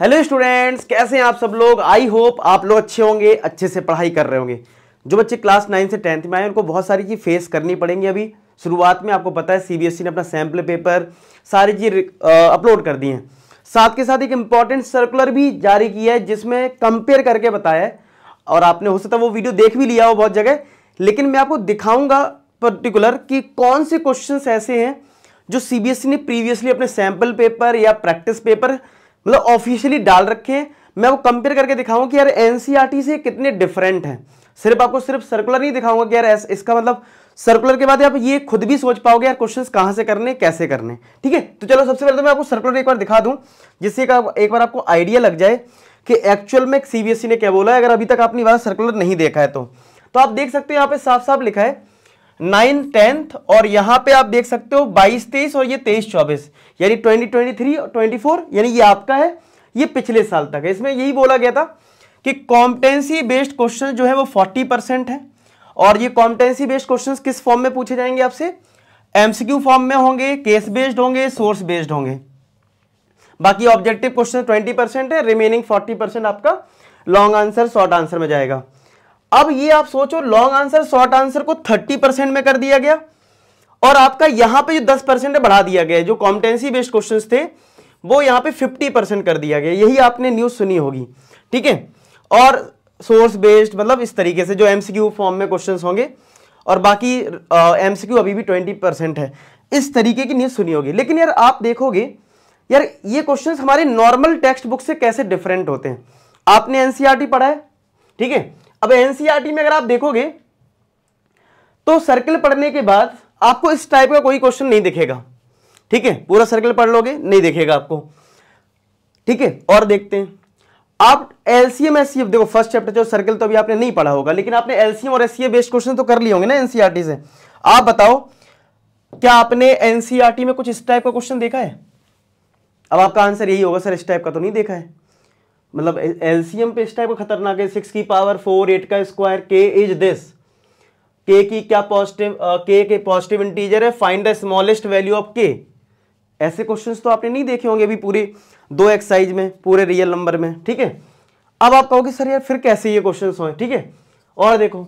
Hello students, कैसे हैं आप सब लोग? आई होप आप लोग अच्छे होंगे, अच्छे से पढ़ाई कर रहे होंगे। जो बच्चे क्लास नाइन से टेंथ में आए, उनको बहुत सारी चीज़ फेस करनी पड़ेंगी अभी। शुरुआत में आपको पता है सीबीएसई ने अपना सैंपल पेपर सारी चीज़ अपलोड कर दी हैं। साथ के साथ एक इंपॉर्टेंट सर्कुलर भी जारी किया है, जिसमें कंपेयर करके बताया है। और आपने हो सकता वो वीडियो देख भी लिया हो बहुत जगह, लेकिन मैं आपको दिखाऊँगा पर्टिकुलर कि कौन से क्वेश्चन ऐसे हैं, जो सीबीएसई ने प्रीवियसली अपने सैंपल पेपर या प्रैक्टिस पेपर मतलब ऑफिशियली डाल रखे हैं। मैं वो कंपेयर करके दिखाऊँगा कि यार एनसीईआरटी से कितने डिफरेंट हैं। सिर्फ़ आपको सिर्फ़ सर्कुलर नहीं दिखाऊँगा कि यार इसका मतलब सर्कुलर के बाद आप ये खुद भी सोच पाओगे यार क्वेश्चंस कहाँ से करने, कैसे करने। ठीक है? तो चलो सबसे पहले तो मैं आपको सर्कुलर एक बार दिखा दूँ, जिससे एक बार आपको आइडिया लग जाए कि एक्चुअल में सीबीएसई ने क्या बोला है। अगर अभी तक आपने वाला सर्कुलर नहीं देखा है तो। तो आप देख सकते हो यहाँ पे साफ़ साफ़ लिखा है नाइन टेंथ, और यहाँ पे आप देख सकते हो बाईस, तेईस और ये तेईस, चौबीस। यानी ट्वेंटी ट्वेंटी थ्री और ट्वेंटी फोर, यानी ये आपका है, ये पिछले साल तक है। इसमें यही बोला गया था कि कॉम्पिटेंसी बेस्ड क्वेश्चन जो है वो फोर्टी परसेंट है। और ये कॉम्पिटेंसी बेस्ड क्वेश्चन किस फॉर्म में पूछे जाएँगे आपसे? एमसीक्यू फॉर्म में होंगे केस बेस्ड होंगे सोर्स बेस्ड होंगे। बाकी ऑब्जेक्टिव क्वेश्चन ट्वेंटी परसेंट है रिमेनिंग फोर्टी परसेंट आपका लॉन्ग आंसर शॉर्ट आंसर में जाएगा। अब ये आप सोचो लॉन्ग आंसर शॉर्ट आंसर को थर्टी परसेंट में कर दिया गया और आपका यहाँ पे जो दस परसेंट बढ़ा दिया गया, जो कॉम्पिटेंसी बेस्ड क्वेश्चन थे, वो यहाँ पे फिफ्टी परसेंट कर दिया गया। यही आपने न्यूज़ सुनी होगी, ठीक है? और सोर्स बेस्ड मतलब इस तरीके से जो एमसीक्यू फॉर्म में क्वेश्चंस होंगे और बाकी एमसीक्यू अभी भी ट्वेंटी है। इस तरीके की न्यूज़ सुनी होगी। लेकिन यार आप देखोगे, यार ये क्वेश्चंस हमारे नॉर्मल टेक्स्ट बुक से कैसे डिफरेंट होते हैं? आपने एनसीईआरटी पढ़ा है, ठीक है? अब एनसीईआरटी में अगर आप देखोगे तो सर्कल पढ़ने के बाद आपको इस टाइप का कोई क्वेश्चन नहीं दिखेगा। ठीक है? पूरा सर्कल पढ़ लोगे, नहीं दिखेगा आपको। ठीक है? और देखते हैं। आप एलसीएम एस देखो फ़र्स्ट चैप्टर जो सर्कल तो अभी आपने नहीं पढ़ा होगा, लेकिन आपने एलसीएम और एस बेस्ड क्वेश्चन तो कर लिए होंगे ना एनसीईआरटी से। आप बताओ, क्या आपने एनसीईआरटी में कुछ इस टाइप का क्वेश्चन देखा है? अब आपका आंसर यही होगा, सर, इस टाइप का तो नहीं देखा है। मतलब एलसीएम पे इस टाइप का खतरनाक है। सिक्स की पावर फोर एट का square k is this k की क्या positive k k positive integer है? Find the smallest value of k ऐसे क्वेश्चंस तो आपने नहीं देखे होंगे अभी पूरे दो एक्सरसाइज में, पूरे रियल नंबर में, ठीक है? अब आप कहोगे, सर यार, फिर कैसे ये क्वेश्चन हो? ठीक है? और देखो,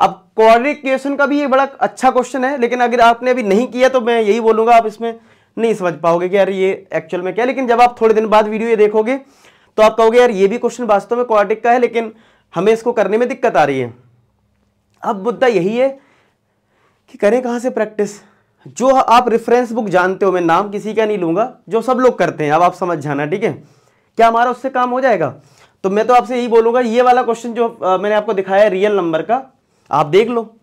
अब क्वाड्रिक का भी ये बड़ा अच्छा क्वेश्चन है, लेकिन अगर आपने अभी नहीं किया तो मैं यही बोलूँगा, आप इसमें नहीं समझ पाओगे कि यार ये एक्चुअल में क्या लेकिन जब आप थोड़े दिन बाद वीडियो ये देखोगे तो आप कहोगे यार ये भी क्वेश्चन वास्तव में क्वाड्रिक का है लेकिन हमें इसको करने में दिक्कत आ रही है। अब मुद्दा यही है कि करें कहाँ से प्रैक्टिस जो आप रेफरेंस बुक जानते हो मैं नाम किसी का नहीं लूँगा जो सब लोग करते हैं अब आप समझ जाना ठीक है? क्या हमारा उससे काम हो जाएगा? तो मैं तो आपसे यही बोलूँगा ये वाला क्वेश्चन जो आ, मैंने आपको दिखाया है रियल नंबर का आप देख लो।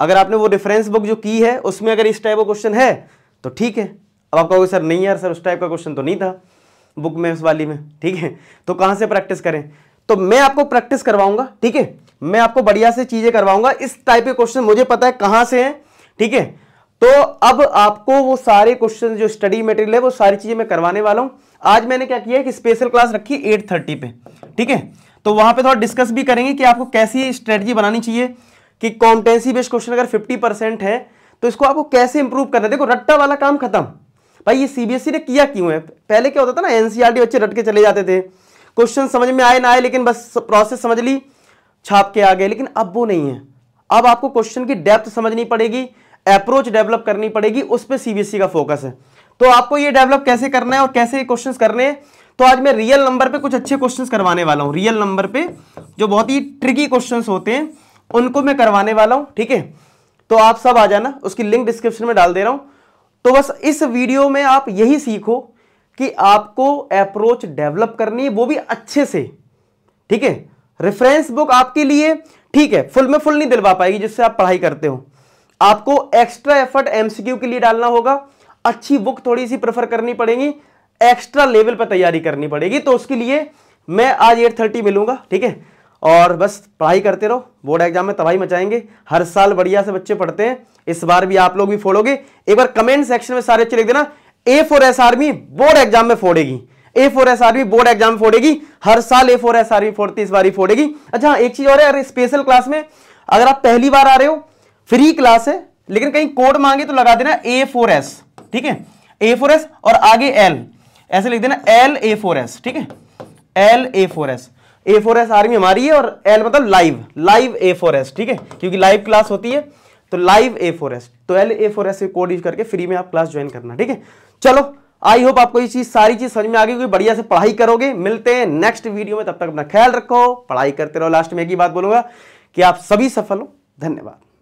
अगर आपने वो रेफरेंस बुक जो की है उसमें अगर इस टाइप का क्वेश्चन है तो ठीक है। अब आप कहोगे सर नहीं यार सर उस टाइप का क्वेश्चन तो नहीं था। बुक में उस वाली में, ठीक है? तो कहाँ से प्रैक्टिस करें? तो मैं आपको प्रैक्टिस करवाऊँगा, ठीक है? मैं आपको बढ़िया से चीज़ें करवाऊँगा, इस टाइप के क्वेश्चन मुझे पता है कहाँ से हैं, ठीक है? तो अब आपको वो सारे क्वेश्चन जो स्टडी मटेरियल है, वो सारी चीज़ें मैं करवाने वाला हूँ। आज मैंने क्या किया कि स्पेशल क्लास रखी एट थर्टी पे, ठीक है? तो वहाँ पे थोड़ा डिस्कस भी करेंगे कि आपको कैसी स्ट्रेटजी बनानी चाहिए, कि कॉम्पिटेंसी बेस्ड क्वेश्चन अगर फिफ्टी परसेंट है तो इसको आपको कैसे इंप्रूव करना है? देखो, रट्टा वाला काम खत्म। भाई, ये सीबीएसई ने किया क्यों है? पहले क्या होता था ना एनसीआरटी बच्चे रट के चले जाते थे। क्वेश्चन समझ में आए ना आए, लेकिन बस प्रोसेस समझ ली, छाप के आ गए। लेकिन अब वो नहीं है। अब आपको क्वेश्चन की डेप्थ समझनी पड़ेगी अप्रोच डेवलप करनी पड़ेगी, उस पर सीबीएसई का फोकस है। तो आपको ये डेवलप कैसे करना है और कैसे क्वेश्चन करने हैं? तो आज मैं रियल नंबर पे कुछ अच्छे क्वेश्चंस करवाने वाला हूँ। रियल नंबर पे जो बहुत ही ट्रिकी क्वेश्चंस होते हैं, उनको मैं करवाने वाला हूँ, ठीक है? तो आप सब आ जाना, उसकी लिंक डिस्क्रिप्शन में डाल दे रहा हूँ। तो बस इस वीडियो में आप यही सीखो कि आपको अप्रोच डेवलप करनी है, वो भी अच्छे से। ठीक है? रेफरेंस बुक आपके लिए, ठीक है फुल में फुल नहीं दिलवा पाएगी जिससे आप पढ़ाई करते हो। आपको एक्स्ट्रा एफर्ट एमसीक्यू के लिए डालना होगा। अच्छी बुक थोड़ी सी प्रेफर करनी पड़ेगी एक्स्ट्रा लेवल पर तैयारी करनी पड़ेगी। तो उसके लिए मैं आज एट थर्टी मिलूँगा, ठीक है? और बस पढ़ाई करते रहो। बोर्ड एग्ज़ाम में तबाही मचाएँगे। हर साल बढ़िया से बच्चे पढ़ते हैं। इस बार भी आप लोग भी फोड़ोगे। एक बार कमेंट सेक्शन में सारे अच्छे लिख देना। A four S army board exam में फोड़ेगी। A four S army board exam फोड़ेगी। हर साल ए फोर एस आरबी फोड़ती, इस बार ही फोड़ेगी। अच्छा एक चीज़ और है स्पेशल क्लास में अगर आप पहली बार आ रहे हो फ्री क्लास है, लेकिन कहीं कोड मांगे तो लगा देना ए फोर एस ठीक है? ए फोर एस और आगे एल ऐसे लिख देना एल ए फोर एस ठीक है? L A four S A four S army हमारी है और एल मतलब live live A four S ठीक है? क्योंकि लाइव क्लास होती है तो लाइव ए फोर एस तो L A four S code use करके फ्री में आप क्लास ज्वाइन करना, ठीक है? चलो आई होप आपको ये चीज़, सारी चीज़ समझ में आ गई क्योंकि बढ़िया से पढ़ाई करोगे। मिलते हैं नेक्स्ट वीडियो में, तब तक अपना ख्याल रखो, पढ़ाई करते रहो। लास्ट में एक ही बात बोलूँगा कि आप सभी सफल हो। धन्यवाद।